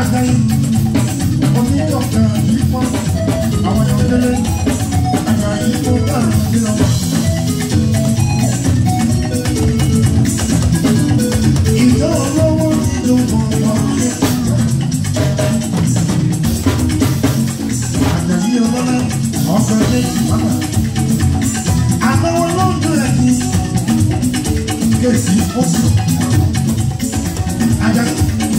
agbẹ́yìn onídọ̀kan yìí pọ́n àwọn ọmọ délé àgbà yìí tó bá àwọn ọmọdé lọ. ìjọ olówó ti dùnkọ̀ ọ̀rẹ́. àgbẹ̀bí ọlọ́lá ọ̀sán lé ìpamọ́. àbẹ̀wò ló ń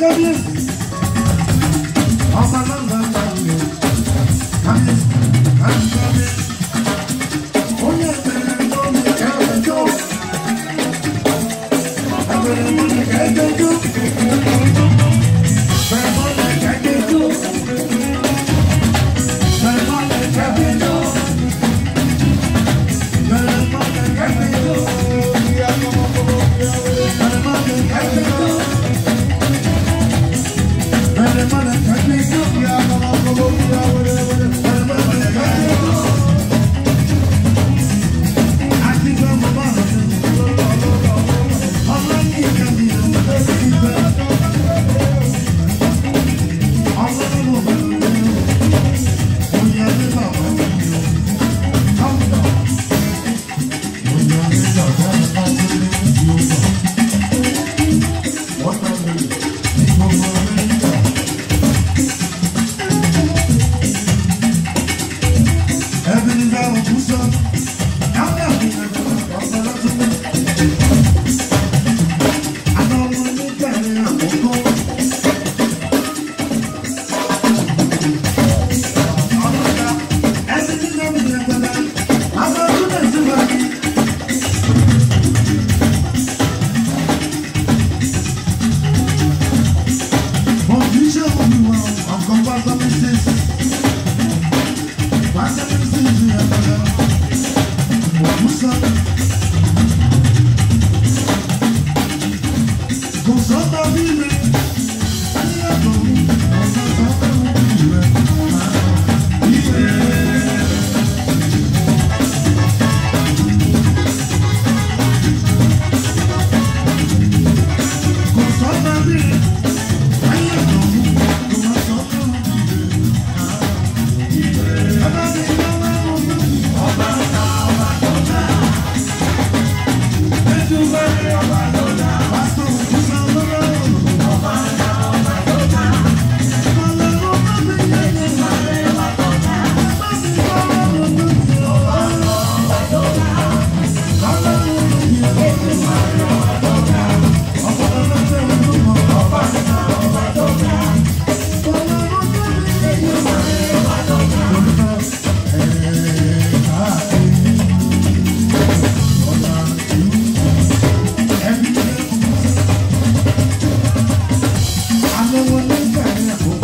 Come here. Santa Nunca me